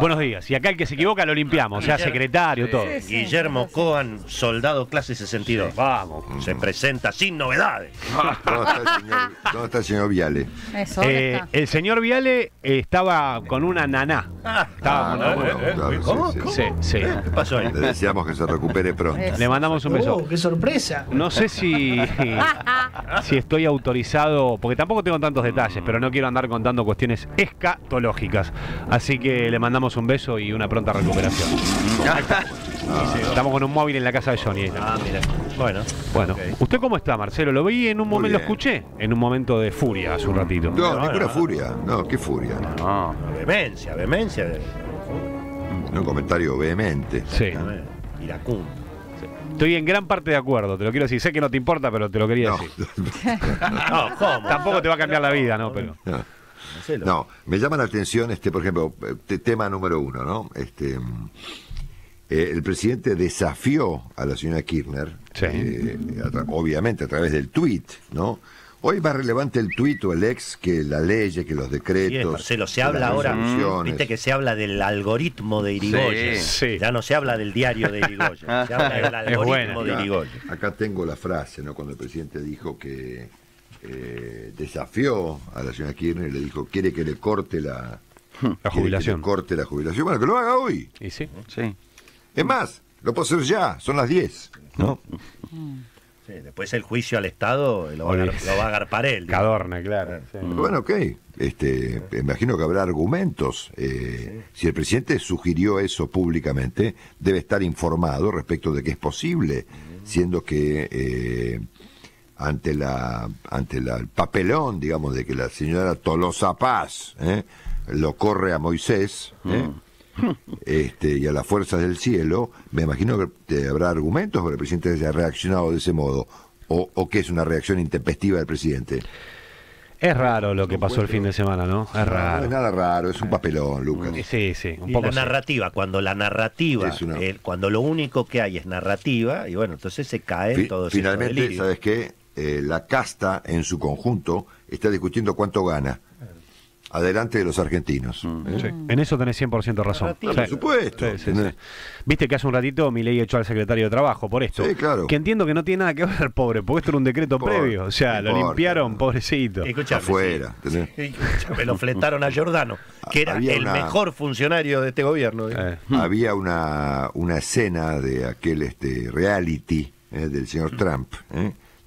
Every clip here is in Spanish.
buenos días. Y acá el que se equivoca lo limpiamos, o sea, secretario, todo. Guillermo Coan, soldado clase 62. Vamos, se presenta sin novedades. ¿Dónde está el señor, dónde está el señor Viale? Eso, ¿dónde Eh, está? el señor Viale eh, estaba con una naná. Estaba con Ah, una- bueno, claro, ¿Cómo? sí, sí. Sí, sí. ¿Qué pasó ahí? Le deseamos que se recupere pronto. Eso. Le mandamos un beso. Oh, qué sorpresa. No sé si, si estoy autorizado, porque tampoco tengo tantos detalles, pero no quiero andar contando cuestiones escatológicas. Así que le mandamos un beso y una pronta recuperación. Estamos con un móvil en la casa de Johnny. está. Ah, mira. Bueno, Bueno. ¿usted cómo está, Marcelo? Lo vi en un Muy momento, lo escuché, en un momento de furia hace un ratito. No, ninguna furia. No, qué furia. No. vehemencia, vehemencia. Un comentario vehemente. Sí. Iracundo. Estoy en gran parte de acuerdo, te lo quiero decir. Sé que no te importa, pero te lo quería No, decir. No, ¿cómo? Tampoco te va a cambiar la vida, ¿no? Pero. No. Marcelo. No, me llama la atención, este, por ejemplo, te- tema número uno, ¿no? Este, eh, el presidente desafió a la señora Kirchner, Sí. eh, a obviamente a través del tuit, ¿no? Hoy es más relevante el tuit o el ex que la ley, que los Sí, decretos. Marcelo, se habla ahora, viste que se habla del algoritmo de Irigoyen. Sí, sí. Ya no se habla del diario de Irigoyen, se habla del buena. algoritmo de Acá- Irigoyen. Acá tengo la frase, ¿no? Cuando el presidente dijo que eh, desafió a la señora Kirchner y le dijo, quiere que le corte la, que jubilación. le corte la jubilación. Bueno, que lo haga hoy. Y sí. Sí. Es más, lo puedo hacer ya, son las 10. ¿no? Sí, después el juicio al Estado lo va, a, lo va a agarpar él. Cadorna, claro. sí. Bueno, ok. Este, imagino que habrá argumentos. Eh, Si el presidente sugirió eso públicamente, debe estar informado respecto de que es posible, siendo que eh, ante la ante la, el papelón, digamos, de que la señora Tolosa Paz ¿eh? lo corre a Moisés. ¿eh? Este, y a las fuerzas del cielo, me imagino que habrá argumentos que el presidente haya reaccionado de ese modo, o, o que es una reacción intempestiva del presidente. Es raro lo que pasó el fin de semana, ¿no? Es No es raro. nada raro, es un papelón, Lucas. Sí, sí, un Y poco la sí. narrativa, cuando la narrativa, Es una- eh, cuando lo único que hay es narrativa, y bueno, entonces se caen Fi- todos Finalmente. ¿sabes qué? Eh, la casta en su conjunto está discutiendo cuánto gana. Adelante de los argentinos. ¿eh? Sí. En eso tenés 100% razón. Sí. Por supuesto. Sí, sí, ¿entendés? sí. Viste que hace un ratito Milei echó al secretario de Trabajo por esto. Sí, claro. Que entiendo que no tiene nada que ver, pobre, porque esto era un decreto Por- previo. O sea, lo importa. limpiaron, pobrecito. Escuchame, Afuera, escuchame, lo fletaron a Giordano, que era Había el una- mejor funcionario de este gobierno. ¿eh? Eh, Había una, una escena de aquel este reality eh, del señor Trump.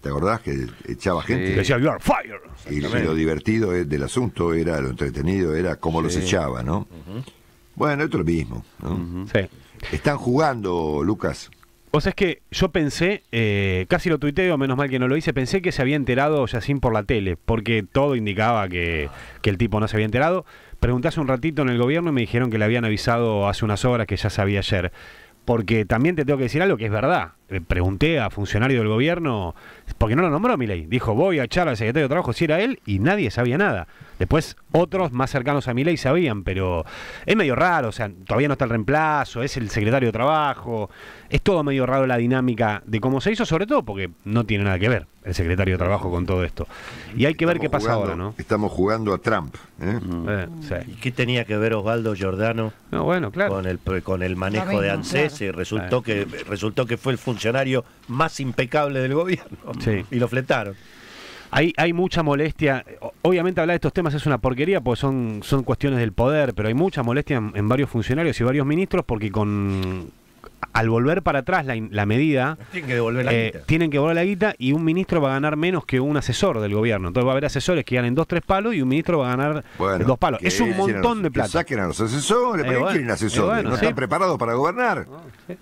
¿Te acordás que echaba que gente? decía, you are fired. Y, y lo divertido del asunto era, lo entretenido era cómo los echaba, ¿no? Bueno, esto es lo mismo. ¿no? Sí. Están jugando, Lucas. O sea, es que yo pensé, eh, casi lo tuiteo, menos mal que no lo hice, pensé que se había enterado Yacín por la tele, porque todo indicaba que, que el tipo no se había enterado. Pregunté hace un ratito en el gobierno y me dijeron que le habían avisado hace unas horas que ya sabía ayer. Porque también te tengo que decir algo que es verdad. Eh, Pregunté a funcionario del gobierno, porque no lo nombró Milei. Dijo, voy a echar al secretario de Trabajo si era él, y nadie sabía nada. Después, otros más cercanos a Milei sabían, pero es medio raro, o sea, todavía no está el reemplazo, es el secretario de Trabajo. Es todo medio raro la dinámica de cómo se hizo, sobre todo porque no tiene nada que ver el secretario de Trabajo con todo esto. Y hay que ver qué pasa jugando- ahora, ¿no? Estamos jugando a Trump. ¿eh? Eh, sí. ¿Y qué tenía que ver Osvaldo Giordano No, bueno, claro. con el con el manejo de ANSES? y Resultó que resultó que fue el funcionario más impecable del gobierno. Sí. Y lo fletaron. Hay, hay mucha molestia. Obviamente hablar de estos temas es una porquería porque son, son cuestiones del poder, pero hay mucha molestia en, en varios funcionarios y varios ministros porque con al volver para atrás la, in- la medida, Tienen que devolver la eh, guita. tienen que volver la guita y un ministro va a ganar menos que un asesor del gobierno. Entonces va a haber asesores que ganen dos, tres palos y un ministro va a ganar Bueno, dos palos. que Es un los- montón de que plata. saquen a los asesores, Eh, ¿para qué bueno, quieren asesores? eh, bueno, ¿No sí. están preparados para gobernar? Sí,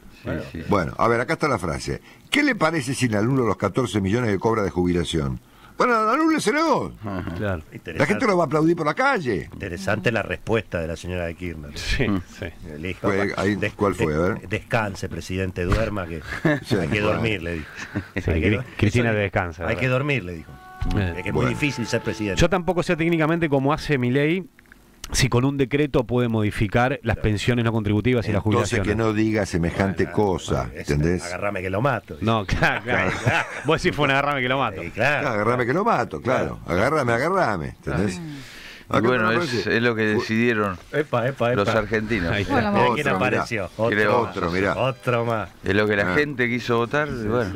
sí. Bueno, a ver, acá está la frase. ¿Qué le parece si le anulo los 14 millones que cobra de jubilación? Bueno, anúleselo. Claro. La gente lo va a aplaudir por la calle. interesante la respuesta de la señora de Kirchner. Sí, sí. Le dijo, Fue- ahí, ¿cuál fue? A ver. Descanse, presidente, duerma, que Sí, hay que bueno. dormir, le dijo. Sí, Hay que Cri- do- Cristina eso- descansa, Hay ¿verdad? que dormir, le dijo. Eh. Es que es Bueno. muy difícil ser presidente. Yo tampoco sé técnicamente cómo hace mi ley si con un decreto puede modificar las pensiones no contributivas y las Entonces jubilaciones. que no diga semejante cosa, Es- ¿entendés? Agarrame que lo mato. No, claro, claro. Vos decís fue un agarrame que lo mato. Sí, claro. Agarrame que lo mato, claro. Agárrame, agárrame, ¿entendés? Acá bueno, es, lo que decidieron Epa, epa, epa. los argentinos. Ahí está. Bueno, Otro, quién apareció. Creo- Otro, mirá. Otro más. Es lo que la Ah. gente quiso votar. bueno,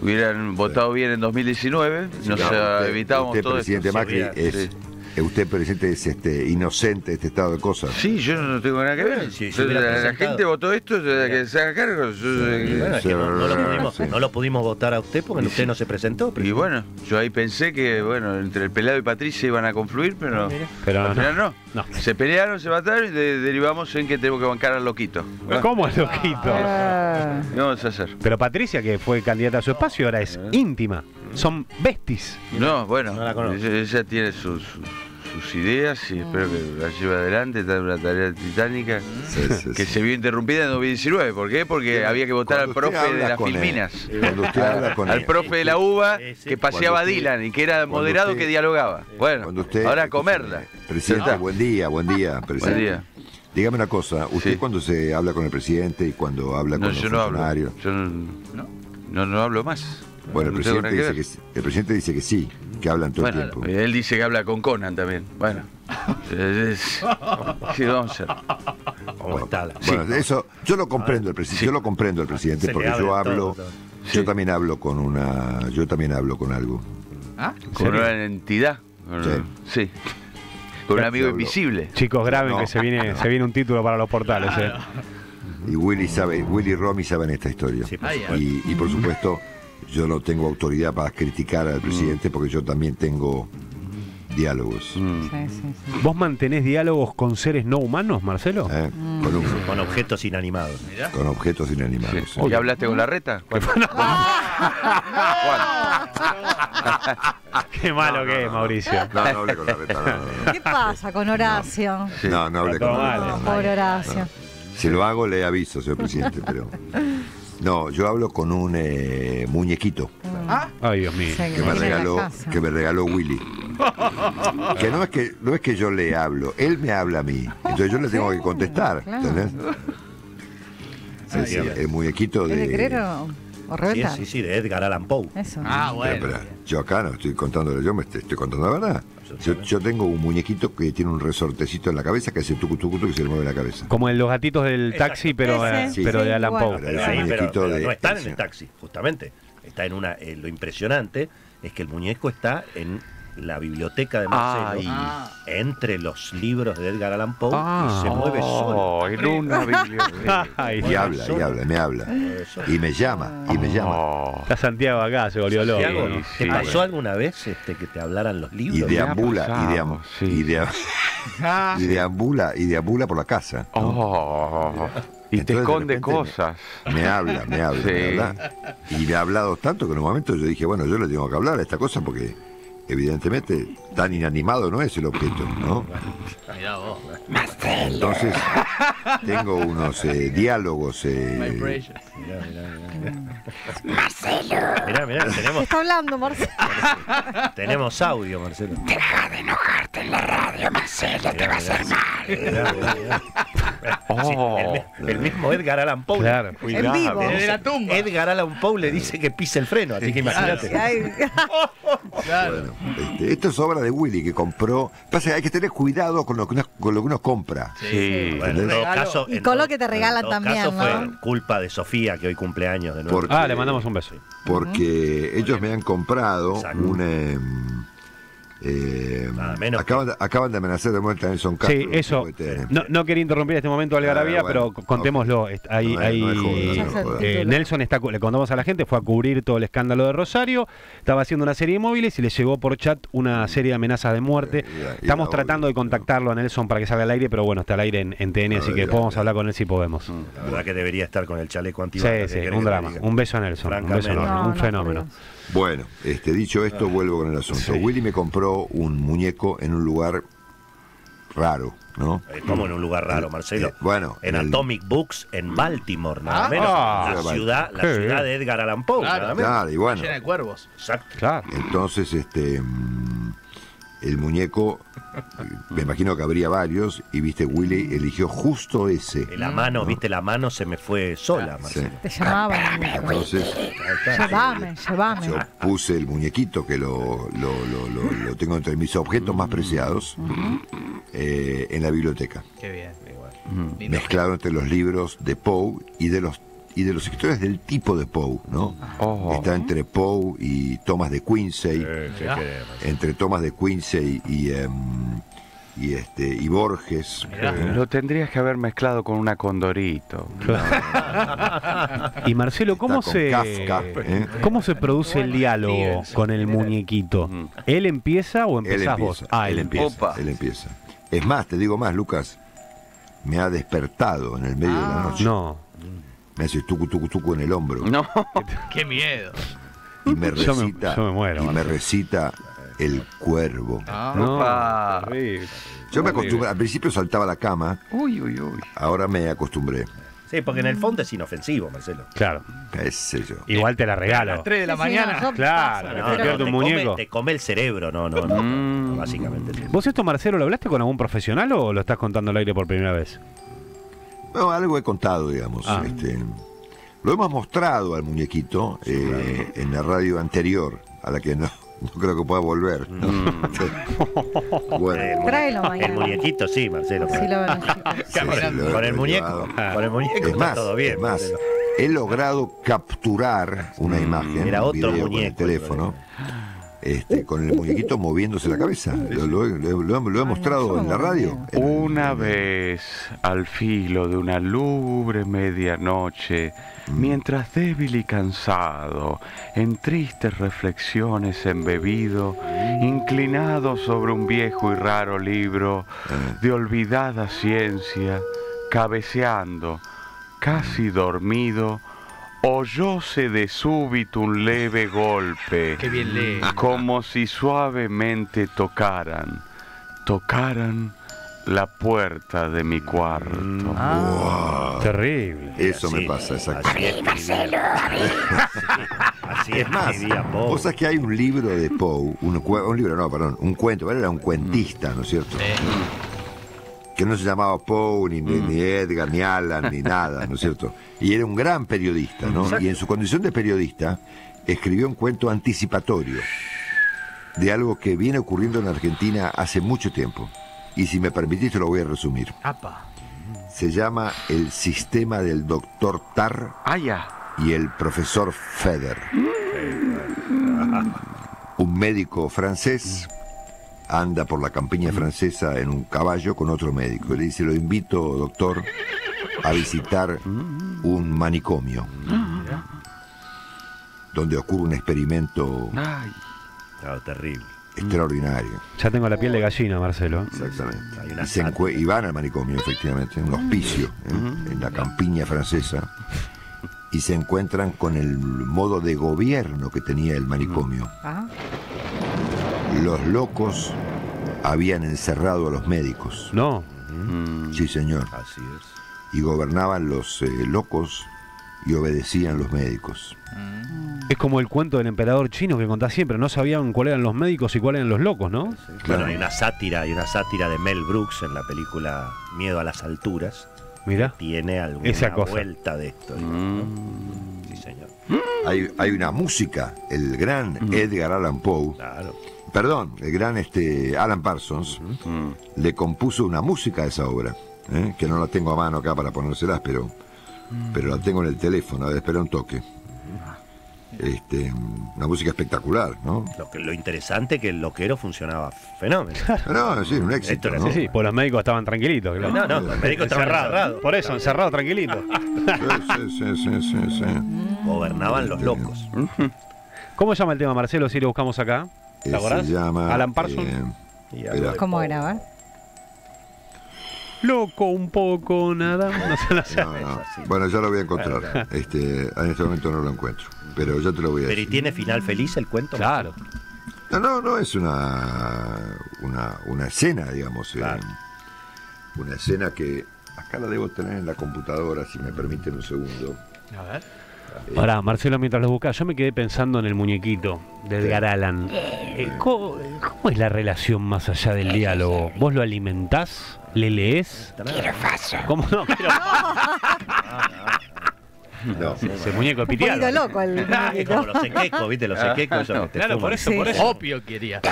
hubieran votado bien en 2019, nos No, eh, usted- todo presidente esto. Macri, es, sí. Eh, usted, presidente, es este, inocente de este estado de cosas. Sí, yo no tengo nada que ver. Sí, si Yo- hubiera la, gente votó esto, que se haga cargo. yo- Y bueno, es que no, no lo pudimos, Sí. no lo pudimos votar a usted porque usted no se presentó. Y bueno, yo ahí pensé que, bueno, entre el pelado y Patricia iban a confluir, pero, Pero al no. final no. No. Se pelearon, se mataron y de- derivamos en que tenemos que bancar al loquito. ¿Cómo es loquito? Ah, ¿Qué vamos a hacer? Pero Patricia, que fue candidata a su espacio, ahora es íntima. Son besties. No, bueno, No la conozco. ella, ella tiene sus, sus ideas y espero que la lleve adelante. Está en una tarea titánica Sí, sí, que sí. se vio interrumpida en 2019. ¿Por qué? Porque había que votar al profe de las filminas. Cuando usted habla con Al él, profe de la sí. que paseaba a usted- Dylan y que era moderado usted- que dialogaba. Bueno, cuando usted, ahora a comerla. Presidente, Ya está. buen día, buen día, presidente. Buen día. Dígame una cosa, usted Sí. cuando se habla con el presidente y cuando habla No, con los yo no hablo. funcionarios, Yo no, no, no hablo más. Bueno, el presidente, dice que, sí- el presidente dice que sí, que hablan todo Bueno, el tiempo. él dice que habla con Conan también. Bueno, es- sí, vamos a hacer. ¿Cómo está la- Bueno, eso yo lo comprendo el presidente, Sí. yo lo comprendo el presidente Se porque yo hablo, todo, todo. yo Sí. también hablo con una, yo también hablo con algo. Con una entidad. Con- Sí. sí. Con un amigo invisible. Chicos, graben No. que se viene, se viene un título para los portales. eh. Y Willy sabe, Willy y Romy saben esta historia. Sí, por supuesto. y, y por supuesto, yo no tengo autoridad para criticar al presidente porque yo también tengo diálogos. Mm. sí, sí, sí. ¿Vos mantenés diálogos con seres no humanos, Marcelo? ¿eh? Con, un- Con objetos inanimados. con objetos inanimados. Sí. sí. ¿Ya hablaste con la reta? ¿Cuándo? Qué malo que es, Mauricio. No, no hablé con la reta, no, no, ¿Qué pasa con Horacio? Sí. no, no hablé con la reta. Pobre Horacio. Si lo hago, le aviso, señor presidente, pero. No, yo hablo con un eh, muñequito Ay, Dios mío. Que me regaló, que me regaló Willy. Que no es que no es que yo le hablo, él me habla a mí. Entonces yo le tengo que contestar, claro. ¿entendés? Sí, sí, el muñequito ¿Es de o Sí, sí, sí, de Edgar Allan Poe. Eso. Ah, bueno. yo acá no estoy contándole, yo me estoy, estoy contando la verdad. Yo, yo tengo un muñequito que tiene un resortecito en la cabeza que hace tucu tucu tucu y se le mueve la cabeza. Como en los gatitos del taxi, pero, eh, Ese, pero sí, de Alan. Poe. Pero pero- pero de- no están en el taxi, justamente. Está en una. eh, lo impresionante es que el muñeco está en la biblioteca de Marcelo. Ah, entre los libros de Edgar Allan Poe, Ah. y se mueve solo. Oh, en una biblioteca. Ay, Y habla, y habla, me habla. Y me llama, y me llama. Oh. Está Santiago acá, se volvió loco. Santiago, Sí, ¿Te sí. pasó alguna vez este, que te hablaran los libros? Y deambula, pasado, y, deam- sí. y, deam- Ah, y deambula, y deambula por la casa. ¿no? Oh. Y te Entonces, esconde cosas. Me habla, me habla, Sí. me habla. Y me ha hablado tanto que en un momento yo dije, bueno, yo le tengo que hablar a esta cosa porque evidentemente tan inanimado no es el objeto, ¿no? mirá vos. Entonces tengo unos eh, diálogos. eh, Vibration. Mirá, mirá, ¿Qué tenemos, está hablando, Marcelo? tenemos audio, Marcelo. Deja de enojarte en la radio, Marcelo, te va a hacer mal. Oh. el, el mismo Edgar Allan Poe. Claro. En vivo. Desde la tumba. Edgar Allan Poe le dice que pise el freno, así que imagínate. Claro. bueno, este, esto es obra de Willy que compró. Pasa que hay que tener cuidado con lo que uno, con lo que uno compra. Sí. Bueno, en todo caso, Y en con lo que te regalan en todo también, caso ¿no? fue culpa de Sofía, que hoy cumpleaños de nuevo. Porque- Ah, le mandamos un beso. Porque ellos me han comprado Exacto. un. eh, eh, Nada menos acaban, de, acaban de amenazar de muerte a Nelson Castro. Sí, eso. No, no quería interrumpir este momento Algarabía, Ah, bueno, pero contémoslo. Ahí, No no eh, Nelson está, le contamos a la gente, fue a cubrir todo el escándalo de Rosario, estaba haciendo una serie de móviles y le llegó por chat una serie de amenazas de muerte. Y y Estamos tratando obvio, de contactarlo a Nelson para que salga al aire, pero bueno, está al aire en, en TN, así Ah, que ya, podemos ya. hablar con él si podemos. La verdad que debería estar con el chaleco Sí, antibalas. sí, un drama. Un beso a Nelson. Un beso un no, fenómeno. Bueno, este, dicho esto, vuelvo con el asunto. Willy me compró un muñeco en un lugar raro, ¿no? Como en un lugar raro, Marcelo. Eh, bueno, en en el- Atomic Books, en Baltimore, nada Ah. menos. Ah. la ciudad, la ciudad de Edgar Allan Poe, Claro. nada menos. Claro, y bueno. Llena de cuervos. Exacto. Claro. Entonces, este, mm, el muñeco me imagino que habría varios, y viste, Willy eligió justo ese. La mano, viste, la mano se me fue sola, Marcelo. Te llamaban. Entonces, Llevame, llevame. yo puse el muñequito que lo, lo- lo- lo- lo tengo entre mis objetos más preciados eh, en la biblioteca. Qué bien. Mm. Lindo. mezclado entre los libros de Poe y de los y de los escritores del tipo de Poe, ¿no? Oh. Está entre Poe y Thomas de Quincy, Mirá. entre Thomas de Quincy y em, y este y Borges. Mirá. ¿eh? Lo tendrías que haber mezclado con una condorito. Y Marcelo, ¿cómo se Kafka, ¿eh? cómo se produce el diálogo con el muñequito? ¿Él empieza o Él empezás vos? Ah, él empieza. Opa. Él empieza. Es más, te digo más, Lucas. Me ha despertado en el medio de la Ah. noche. No. Me hace tucu tucu tucu en el hombro No. Qué miedo. y me Yo me- recita yo me muero, y me recita el cuervo. Ah, No. Terrible. Yo me acostumbré, al principio saltaba la cama, Uy, uy, uy. ahora me acostumbré. Sí, porque en el fondo es inofensivo, Marcelo. Claro. Qué sé yo. Igual te la A regalo. las 3 de la Sí, sí, mañana. Claro, pasa, no, un te muñeco. Come, te come el cerebro, no, no, no. no, Mm. básicamente. sí. ¿Vos esto, Marcelo, lo hablaste con algún profesional o lo estás contando al aire por primera vez? No, algo he contado, digamos. Ah. este, lo hemos mostrado al muñequito eh, en la radio anterior, a la que no, no creo que pueda volver. ¿no? bueno, El muñe- Tráelo mañana. El muñequito, sí, Marcelo. Lo sí, sí, lo he- Con el muñeco. llevado. Con el muñeco Es está más, todo bien. es más, Marcelo. he logrado capturar una imagen, Era un otro video con el muñeco, teléfono, este, con el muñequito moviéndose la cabeza. Lo, lo he- lo he- lo he- lo he Ay, mostrado en la radio. Una en- vez, al filo de una lúgubre medianoche, mientras débil y cansado, en tristes reflexiones embebido, inclinado sobre un viejo y raro libro de olvidada ciencia, cabeceando, casi dormido, oyóse de súbito un leve golpe Qué bien lee. como si suavemente tocaran, tocaran la puerta de mi cuarto. Ah. Terrible. Eso me pasa, exacto. Así escribía. Así Es más, vos sabés que hay un libro de Poe, un, libro, no, perdón, un cuento, él era un cuentista, ¿no es cierto? Que no se llamaba Poe, ni, ni- ni Edgar, ni Alan, ni nada, ¿no es cierto? Y era un gran periodista, ¿no? Y en su condición de periodista, escribió un cuento anticipatorio de algo que viene ocurriendo en Argentina hace mucho tiempo. Y si me permitís, te lo voy a resumir. Apa. Se llama El sistema del doctor Tar Ah, ya. y el profesor Feder. Un médico francés anda por la campiña francesa en un caballo con otro médico. Y le dice, lo invito, doctor, a visitar un manicomio. Donde ocurre un experimento Ay, terrible. extraordinario. Ya tengo la piel de gallina, Marcelo. Exactamente. Y, se y van al manicomio, efectivamente, un hospicio ¿eh? en la campiña francesa. Y se encuentran con el modo de gobierno que tenía el manicomio. Ah, Los locos habían encerrado a los médicos. No. Sí, señor. Así es. Y gobernaban los eh, locos y obedecían los médicos. Es como el cuento del emperador chino que contás siempre. No sabían cuáles eran los médicos y cuáles eran los locos, ¿no? Claro. Bueno, hay una sátira, hay una sátira de Mel Brooks en la película Miedo a las alturas. Mira. Tiene alguna Esa cosa. vuelta de esto. digamos, ¿no? Sí, señor. Hay, hay una música, el gran Edgar Allan Poe, Claro. perdón, el gran este, Alan Parsons, le compuso una música a esa obra, ¿eh? que no la tengo a mano acá para ponérselas, pero, pero la tengo en el teléfono, a ver, espera un toque. Este, una música espectacular, ¿no? Lo, que, lo interesante que el loquero funcionaba fenómeno. No, sí, un éxito, Esto era ¿no? Sí, sí, pues los médicos estaban tranquilitos. claro. No, no, los médicos estaban encerrados. Por eso, encerrados, tranquilitos. Sí, sí, sí, sí, sí, sí. Gobernaban los locos. ¿Cómo se llama el tema, Marcelo, si lo buscamos acá? ¿Te Eh, acordás? Se llama... Alan Parsons. eh, ¿Cómo era? Loco un poco, nada. No no sé. no, no. Bueno, ya lo voy a encontrar. Este, en este momento no lo encuentro, pero ya te lo voy a Pero ¿y decir. tiene final feliz el cuento? Claro. No, no, no es una, una, una escena, digamos. eh, una escena que acá la debo tener en la computadora, si me permiten un segundo. A ver. Ahora, Marcelo, mientras lo buscas, yo me quedé pensando en el muñequito de Edgar Allan. Eh, ¿cómo, cómo es la relación más allá del diálogo? ¿Vos lo alimentás? ¿Le lees? ¿Cómo no? Pero- No. ese muñeco pitiado. loco el Es como los sequecos, ¿viste? Los sequecos. que te Claro, por eso, Sí. por eso. Opio quería.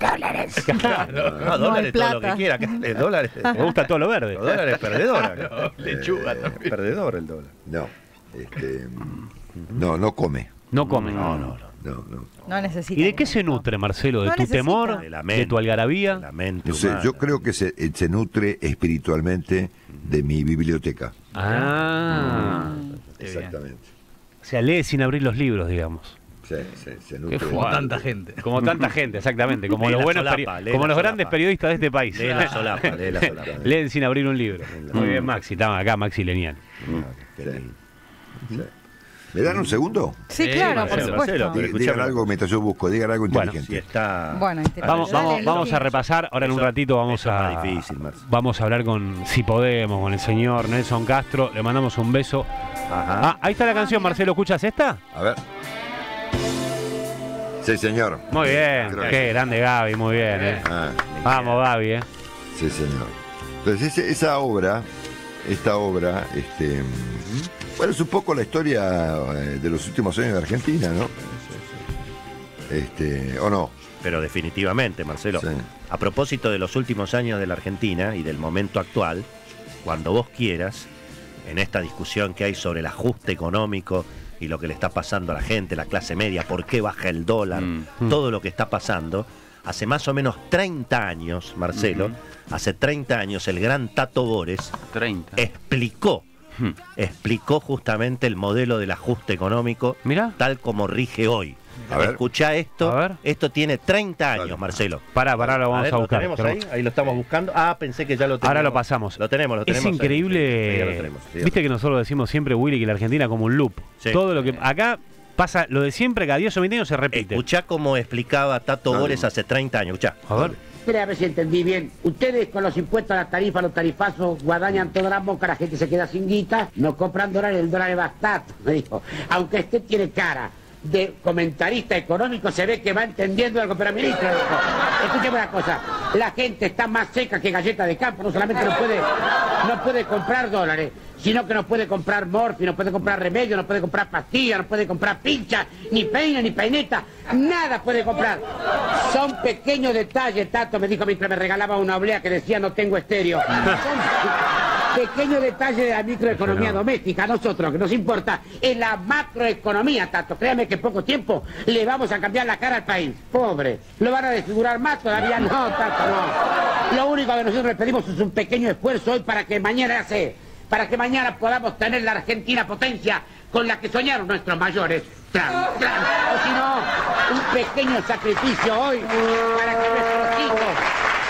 No, dólares, No hay todo lo que plata. quiera. que- eh, dólares. Me gusta todo lo verde. Los dólares perdedor. acá. Lechuga Eh, también. Perdedor el dólar. No. Este, mm, no, no come. No come. No, no, no. No, no. No necesita. ¿Y de qué se nutre, Marcelo? ¿De No tu necesita. temor? De la ¿De tu algarabía? La mente No sé, yo creo que se, eh, se nutre espiritualmente de mi biblioteca. Ah. Exactamente. O sea, lee sin abrir los libros, digamos. Sí, sí, se nutre. Como tanta gente. Como tanta gente, exactamente. Como Lee los buenos solapa, como los grandes periodistas de este país. Lee la solapa, lee la solapa. Leen sin abrir un libro. Muy bien, Maxi. Estamos acá, Maxi Lenial. Sí. ¿Me dan un segundo? Sí, Sí, claro, por Marcelo, supuesto. Marcelo, pero Digan escuchame. algo mientras yo busco, digan algo Bueno, Si inteligente. está. Bueno. Vamos, a repasar. Ahora en un ratito vamos a. difícil. Vamos a hablar con, si podemos, con el señor Nelson Castro. Le mandamos un beso. Ajá. Ah, ahí está la canción, Marcelo. ¿Escuchas esta? A ver. Sí, señor. Muy bien. Qué grande Gaby, muy bien. eh. Ah, Vamos, Gaby. eh. sí, señor. Entonces, esa obra, esta obra, este, bueno, es un poco la historia eh, de los últimos años de Argentina, ¿no? Este, ¿o no? Pero definitivamente, Marcelo. Sí. A propósito de los últimos años de la Argentina y del momento actual, cuando vos quieras, en esta discusión que hay sobre el ajuste económico y lo que le está pasando a la gente, la clase media, por qué baja el dólar, Mm. todo lo que está pasando, hace más o menos 30 años, Marcelo, hace 30 años el gran Tato Bores 30. explicó, Hmm. explicó justamente el modelo del ajuste económico Mirá. tal como rige hoy. A ver. Escuchá esto, A ver. esto tiene 30 años, Dale. Marcelo. Pará, pará, lo vamos ver, a, ¿lo buscar. tenemos Pero- ahí? Ahí lo estamos buscando. Ah, pensé que ya lo teníamos. Ahora lo pasamos. Lo tenemos, lo tenemos. Es increíble. Sí, lo tenemos, sí, Viste lo que nosotros decimos siempre, Willy, que la Argentina como un loop. Sí. Todo lo que. Acá pasa lo de siempre, cada 10 o 20 años se repite. Escuchá cómo explicaba Tato. Bores hace 30 años. Escuchá. A ver. Espera a ver si entendí bien. Ustedes con los impuestos a las tarifas, los tarifazos, guadañan toda la boca, la gente se queda sin guita, no compran dólares, el dólar es bastante, me dijo. Aunque usted tiene cara de comentarista económico, se ve que va entendiendo algo, pero ministro, escúcheme una cosa, la gente está más seca que galleta de campo, no solamente no puede, no puede comprar dólares, sino que no puede comprar morfi, no puede comprar remedio, no puede comprar pastillas, no puede comprar pinchas, ni peine, ni peineta, nada puede comprar. Son pequeños detalles, Tato me dijo mientras me regalaba una oblea que decía no tengo estéreo. Son pequeños detalles de la microeconomía doméstica. A nosotros, que nos importa, es la macroeconomía, Tato. Créame que en poco tiempo le vamos a cambiar la cara al país. Pobre. ¿Lo van a desfigurar más todavía? No, Tato, no. Lo único que nosotros les pedimos es un pequeño esfuerzo hoy para que mañana se para que mañana podamos tener la Argentina potencia con la que soñaron nuestros mayores. Tran, tran. O si no, un pequeño sacrificio hoy para que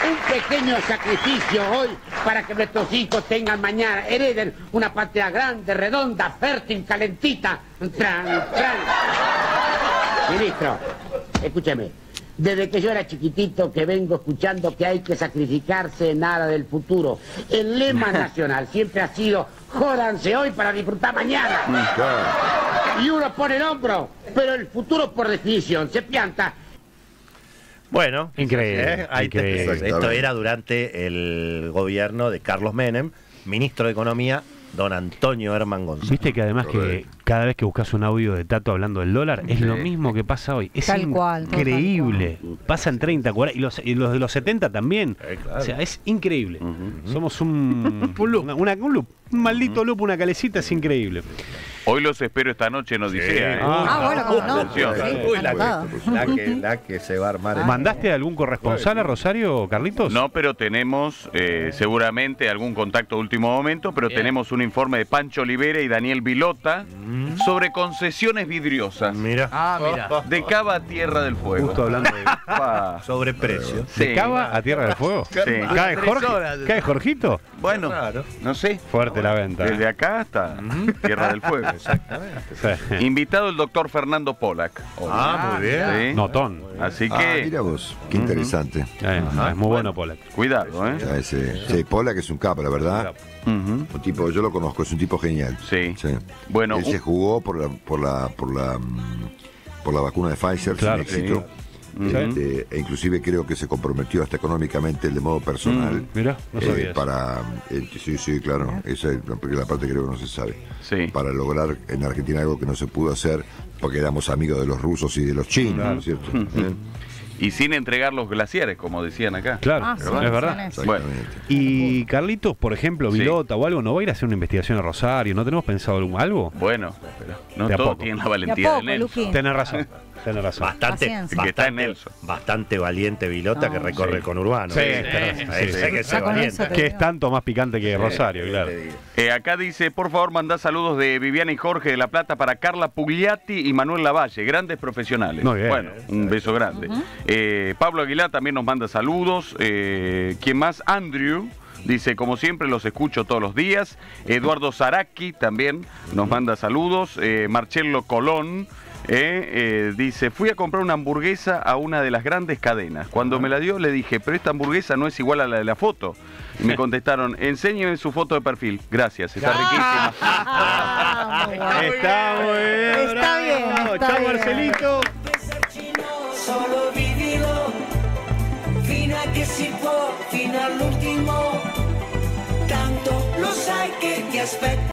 un pequeño sacrificio hoy para que nuestros hijos tengan mañana, hereden una patria grande, redonda, fértil, calentita. Tran, tran. Ministro, escúcheme. Desde que yo era chiquitito que vengo escuchando que hay que sacrificarse nada del futuro. El lema nacional siempre ha sido jódanse hoy para disfrutar mañana. Claro. Y uno pone el hombro, pero el futuro por definición se pianta. Bueno, Increíble, ¿eh? Ahí te- increíble. esto era durante el gobierno de Carlos Menem, ministro de Economía, don Antonio Herman González. Viste que además que cada vez que buscas un audio de Tato hablando del dólar, es lo mismo que pasa hoy. Es Tal cual, todo tal increíble. Pasan 30, 40, y los, y los de los 70 también. Eh, claro. O sea, es increíble. Somos un, Un loop. Una, una- un loop. Un maldito loop, una calecita, es increíble. Hoy los espero esta noche en Odisea. ¿eh? Ah, bueno, como no. Atención. Sí, Uy, la, que, la, que, la que se va a armar. en- ¿Mandaste algún corresponsal a Rosario, Carlitos? No, pero tenemos eh, seguramente algún contacto de último momento, pero Bien. tenemos un informe de Pancho Olivera y Daniel Vilota Mm. sobre concesiones vidriosas Mira, Ah, mira. de Cava a Tierra del Fuego. Justo hablando de, sobre precio. de Sí. Cava a Tierra del Fuego. Sí. ¿Cae, Jorge? ¿Cae Jorgito? Bueno, Claro. no sé. Fuerte la venta. Desde acá hasta Tierra del Fuego. Sí. Invitado el doctor Fernando Polak. hoy. Ah, muy bien. Sí. Notón. Así Ah, que, mira vos, qué interesante. Eh, es muy bueno, Pola. cuidado, ¿eh? Ya ese, sí, Pola que es un capo, la verdad. Ujú. Un tipo, yo lo conozco, es un tipo genial. Sí. Bueno, Él un- se jugó por la, por la, por la, mm, por la vacuna de Pfizer Claro, sin éxito. Este, e inclusive creo que se comprometió hasta económicamente de modo personal. Mm, mirá, no eh, para eh, sí, sí, claro, esa es la, porque la parte creo que no se sabe. Sí. Para lograr en Argentina algo que no se pudo hacer porque éramos amigos de los rusos y de los chinos, ¿no es cierto? ¿Eh? y sin entregar los glaciares, como decían acá. Claro, Ah, sí, es verdad. Bueno. Y Carlitos, por ejemplo, Sí. Vilota o algo, ¿no va a ir a hacer una investigación a Rosario? ¿No tenemos pensado algo? bueno, pero no De todos tienen la De a valentía de, poco, Nelson. Luqui. Tenés razón, tenés razón. Bastante, Paciencia. Que está en bastante, valiente Vilota No. que recorre Sí. con Urbano. Sí, que Que es tanto más picante que Rosario, Sí, claro. Eh, acá dice, por favor, mandá saludos de Viviana y Jorge de La Plata para Carla Pugliati y Manuel Lavalle, grandes profesionales. Muy bien. Bueno, un beso grande. Eh, Pablo Aguilar también nos manda saludos. Eh, ¿Quién más? Andrew. Dice, como siempre, los escucho todos los días. Eduardo Zaraki también nos manda saludos. Eh, Marcello Colón eh, eh, dice, fui a comprar una hamburguesa a una de las grandes cadenas. Cuando me la dio le dije, pero esta hamburguesa no es igual a la de la foto. Y me contestaron, enséñeme su foto de perfil. Gracias, está riquísima. Ah, muy bueno. Está muy bien. Está bien, bravo. está Chao, bien. Marcelito. solo vivido fino a che si può fino all'ultimo tanto lo sai che ti aspetto